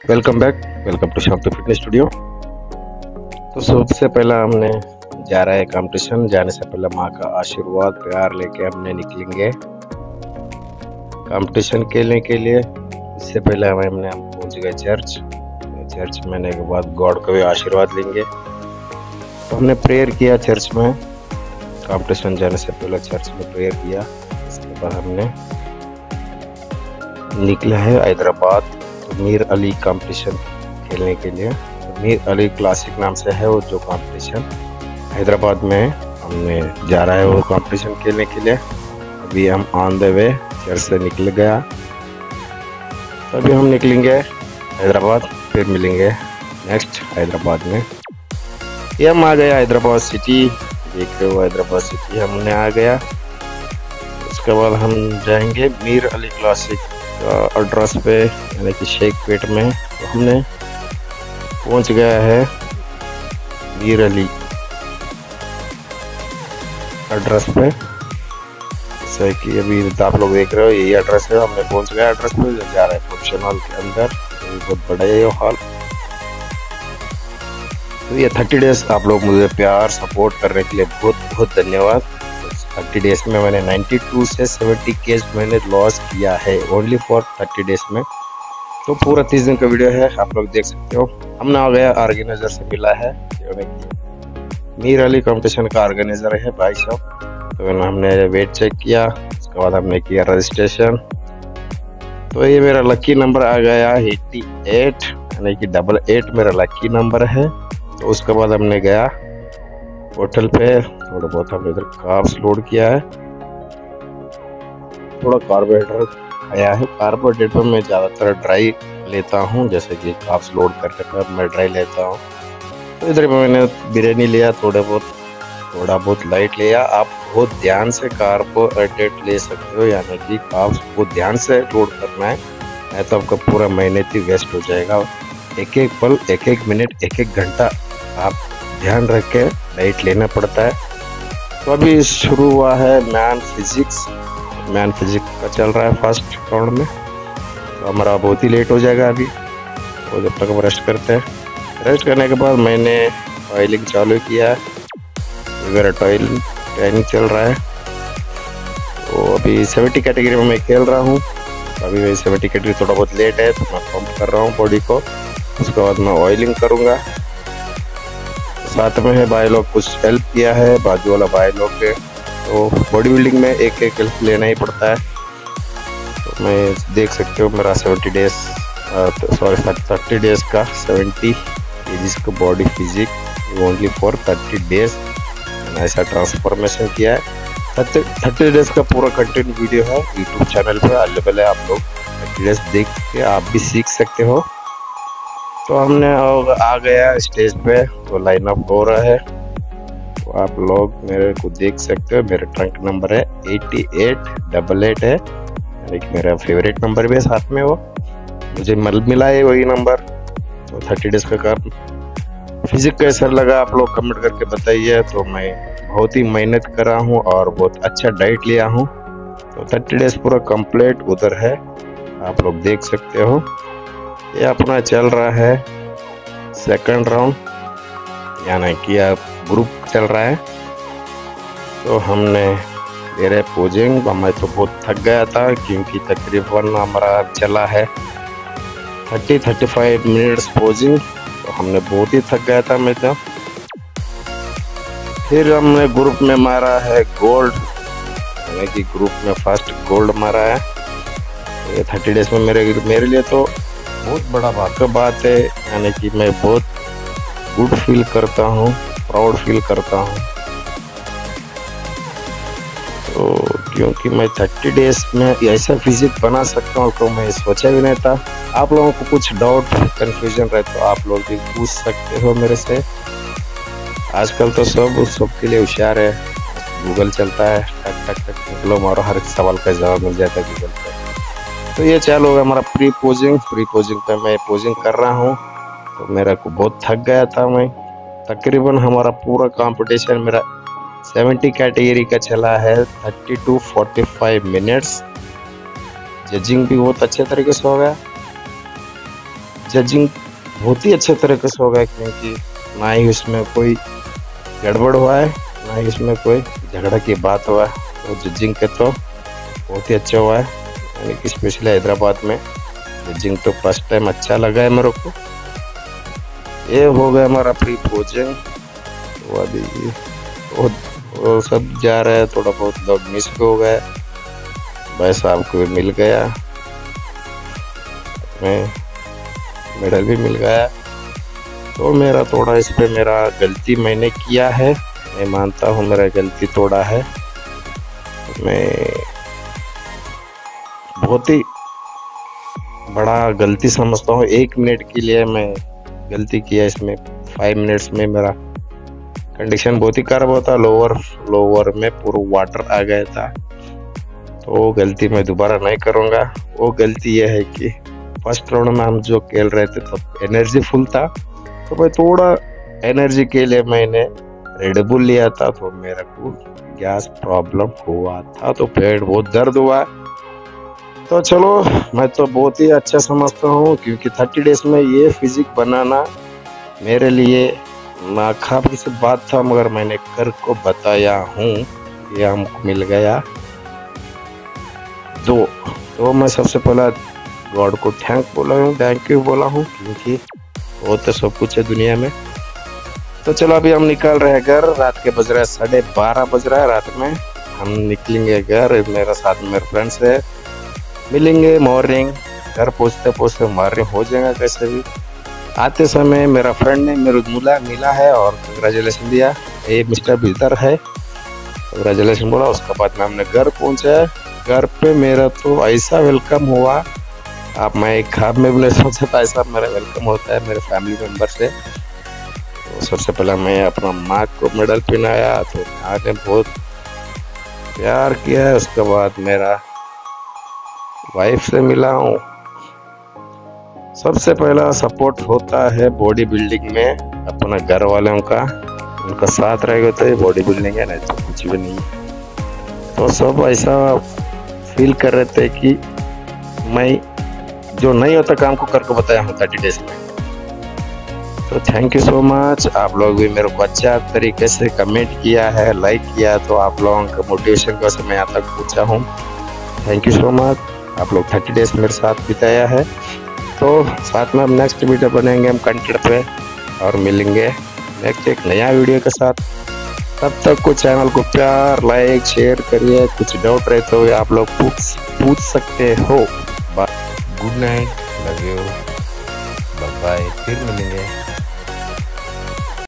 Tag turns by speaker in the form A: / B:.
A: Welcome back welcome to Shanti fitness studio तो सबसे पहला हमने जा रहा है कंपटीशन जाने से पहले माँ का आशीर्वाद, प्यार लेके हमने निकलेंगे। कंपटीशन खेलने के लिए, इससे पहले हमें हमने हम पहुँच गए चर्च चर्च में आने के बाद गॉड का भी आशीर्वाद लेंगे। तो हमने प्रेयर किया चर्च में। कंपटीशन जाने से पहले चर्च में प्रेयर किया। इसके बाद हमने निकला है हैदराबाद। मीर अली कंपटीशन खेलने के लिए। मीर अली क्लासिक नाम से है वो जो कंपटीशन हैदराबाद में हमने जा रहा है वो कंपटीशन खेलने के लिए। अभी हम ऑन द वे घर से निकल गया। अभी हम निकलेंगे हैदराबाद, फिर मिलेंगे नेक्स्ट हैदराबाद में। ये हम आ गया हैदराबाद सिटी देख रहे हो हैदराबाद सिटी हमने आ गया। उसके बाद हम जाएँगे मीर अली क्लासिक एड्रेस पे, यानी कि शेख पेट में तो हमने पहुँच गया है वीर अली एड्रेस पे। जैसे कि अभी आप लोग देख रहे हो, यही एड्रेस है, हमने पहुँच गया एड्रेस पे, जा रहे हैं फ़ंक्शन हॉल के अंदर। तो बहुत बड़ा है ये हॉल तो ये थर्टी डेज़ आप लोग मुझे प्यार सपोर्ट करने के लिए बहुत बहुत धन्यवाद। थर्टी डेज़ में मैंने 92 से 70 केस मैंने लॉस किया है ओनली फॉर थर्टी डेज़ में। तो पूरा तीस दिन का वीडियो है, आप लोग देख सकते हो। हमने आ गया ऑर्गेनाइजर से मिला है मीर अली कंपटीशन का ऑर्गेनाइजर है, भाई साहब। तो हमने वेट चेक किया, उसके बाद हमने किया रजिस्ट्रेशन तो ये मेरा लकी नंबर आ गया एट्टी एट यानी कि डबल एट मेरा लकी नंबर है। तो उसके बाद हमने गया होटल पे थोड़ा बहुत हमने इधर कार्ब्स लोड किया है। थोड़ा कार्बोहाइड्रेट आया है। कार्बोहाइड्रेट पर मैं ज़्यादातर ड्राई लेता हूँ, जैसे कि कार्ब्स लोड करने पर मैं ड्राई लेता हूँ। तो इधर मैंने बिरयानी लिया, थोड़े बहुत, थोड़ा बहुत लाइट लिया। आप बहुत ध्यान से कार्बोहाइड्रेट ले सकते हो, यानी कि कार्ब्स बहुत ध्यान से लोड करना है। नहीं तो आपका पूरा मेहनत ही वेस्ट हो जाएगा। एक एक पल एक एक मिनट एक एक घंटा आप ध्यान रख। के लाइट लेना पड़ता है। तो अभी शुरू हुआ है मैन फिजिक्स। मैन फिजिक्स का चल रहा है फ़र्स्ट राउंड में। तो हमारा बहुत ही लेट हो जाएगा अभी। तो जब तक हम रेस्ट करते हैं। रेस्ट करने के बाद मैंने ऑयलिंग चालू किया। है मेरा टॉयल ट्रेनिंग चल रहा है। तो अभी सेवेंटी कैटेगरी में मैं खेल रहा हूँ। अभी मेरी सेवेंटी कैटेगरी थोड़ा बहुत लेट है तो मैं पंप कर रहा हूँ बॉडी को। उसके बाद मैं ऑयलिंग करूँगा। साथ में है, भाई लोग कुछ हेल्प किया है, बाजू वाला भाई लोग के। तो बॉडी बिल्डिंग में एक एक हेल्प लेना ही पड़ता है। तो मैं देख सकते हो मेरा seventy days sorry thirty days का सेवेंटी केजीज का body physique only for thirty days ऐसा ट्रांसफॉर्मेशन किया है। थर्टी डेज़ का पूरा कंटेंट वीडियो है यूट्यूब चैनल पर अवेलेबल है आप लोग। थर्टी डेज़ देख के आप भी सीख सकते हो। तो हमने आ गया स्टेज पे तो लाइन अप हो रहा है। तो आप लोग मेरे को देख सकते हो, मेरा ट्रंक नंबर है एटी एट डबल एट है। एक मेरा फेवरेट नंबर भी है, साथ में वो। मुझे मल, मिला है वही नंबर तो थर्टी डेज़ का काम। फिजिक कैसा लगा, आप लोग कमेंट करके बताइए। तो मैं बहुत ही मेहनत कर हूँ और बहुत अच्छा डाइट लिया हूँ। तो थर्टी डेज़ पूरा कंप्लीट उधर है। आप लोग देख सकते हो। ये अपना चल रहा है। सेकंड राउंड यानी कि अब ग्रुप चल रहा है। तो हमने मेरे पोजिंग मैं तो बहुत थक गया था, क्योंकि तकरीबन हमारा चला है। Thirty thirty five minutes posing तो हमने बहुत ही थक गया था मैं तो। फिर हमने ग्रुप में मारा है गोल्ड यानी कि ग्रुप में फ़र्स्ट गोल्ड मारा है। ये थर्टी डेज़ में मेरे मेरे लिए तो बहुत बड़ा बात का बात है, यानी कि मैं बहुत गुड फील करता हूँ प्राउड फील करता हूँ। तो क्योंकि मैं थर्टी डेज़ में ऐसा फिजिक बना सकता हूँ तो मैं सोचा भी नहीं था। आप लोगों को कुछ डाउट कंफ्यूजन रहे तो आप लोग भी पूछ सकते हो मेरे से। आजकल तो सब सबके लिए होशियार है। गूगल चलता है, टक टक टक, निकलो, मारो, हर सवाल का जवाब मिल जाता है गूगल पर तो ये चालू होगा हमारा प्री पोजिंग प्री पोजिंग पे मैं पोजिंग कर रहा हूँ। तो मेरा को बहुत थक गया था मैं। तकरीबन हमारा पूरा कंपटीशन मेरा 70 कैटेगरी का चला है 30 टू 45 मिनट्स जजिंग भी बहुत अच्छे तरीके से हो गया जजिंग बहुत ही अच्छे तरीके से हो गया क्योंकि ना ही उसमें कोई गड़बड़ हुआ है, ना ही उसमें कोई झगड़ा की बात हुआ है। तो जजिंग के तो बहुत ही अच्छा हुआ है। यानी कि स्पेशली हैदराबाद में जजिंग तो फ़र्स्ट टाइम अच्छा लगा है मेरे को। ये हो गया हमारा प्री भोजन। वो, वो सब जा रहा है थोड़ा बहुत लोग मिस हो गए। भाई साहब को भी मिल गया। मैं मेडल भी मिल गया। तो मेरा थोड़ा इस पर मेरा गलती मैंने किया है। मैं मानता हूँ मेरा गलती थोड़ा है। मैं बहुत ही बड़ा गलती समझता हूँ। एक मिनट के लिए मैं गलती किया इसमें। फाइव मिनट्स में मेरा कंडीशन बहुत ही खराब होता। लोअर लोअर में पूरा वाटर आ गया था। तो वो गलती मैं दोबारा नहीं करूँगा। वो गलती ये है कि फ़र्स्ट राउंड में हम जो खेल रहे थे तो एनर्जी फुल था। तो भाई थोड़ा एनर्जी के लिए मैंने रेडबुल लिया था। तो मेरे को गैस प्रॉब्लम हुआ था। तो पेट बहुत दर्द हुआ। तो चलो, मैं तो बहुत ही अच्छा समझता हूँ, क्योंकि थर्टी डेज़ में ये फिजिक बनाना मेरे लिए नाखाब की बात था, मगर मैंने कर को बताया हूँ, ये हमको मिल गया। दो तो मैं सबसे पहला गॉड को थैंक बोला हूँ थैंक यू बोला हूँ, क्योंकि वो तो सब कुछ है दुनिया में। तो चलो, अभी हम निकल रहे हैं घर, रात के बज रहे साढ़े बारह बज रहा है, रात में हम निकलेंगे घर, मेरा साथ में मेरे फ्रेंड्स है। मिलेंगे मॉर्निंग घर पहुँचते पहुँचते मॉर्निंग हो जाएगा कैसे भी। आते समय मेरा फ्रेंड ने मेरे मुला, मिला है और कंग्रेचुलेसन दिया। ये मिस्टर बिल्तर है। कंग्रेचुलेसन बोला, उसके बाद में हमने घर पहुँचा। घर पे मेरा तो ऐसा वेलकम हुआ। आप मैं एक खाब में भी नहीं सोचा था ऐसा मेरा वेलकम होता है मेरे फैमिली मेंबर से। तो सबसे पहले मैं अपना माँ को मेडल पहनाया तो माँ ने बहुत प्यार किया उसके बाद मेरा वाइफ से मिला हूँ। सबसे पहला सपोर्ट होता है बॉडी बिल्डिंग में, अपना घर वालों का। उनका साथ रहेगा तो ये बॉडी बिल्डिंग है, नहीं तो कुछ भी नहीं। तो सब ऐसा फील कर रहे थे कि मैं जो नहीं होता काम को करके बताया हूँ थर्टी डेज़ में। तो थैंक यू सो मच आप लोग भी मेरे को अच्छा तरीके से कमेंट किया है लाइक किया तो आप लोगों का मोटिवेशन का मैं यहाँ तक पूछा हूँ। थैंक यू सो मच आप लोग थर्टी डेज़ मेरे साथ बिताया है। तो साथ में हम नेक्स्ट वीडियो बनेंगे हम कंटेंट पे और मिलेंगे। नेक्स्ट एक नया वीडियो के साथ। तब तक को चैनल को प्यार लाइक शेयर करिए। कुछ डाउट रहे तो आप लोग पूछ पूछ सकते हो। Good night love you bye फिर मिलेंगे।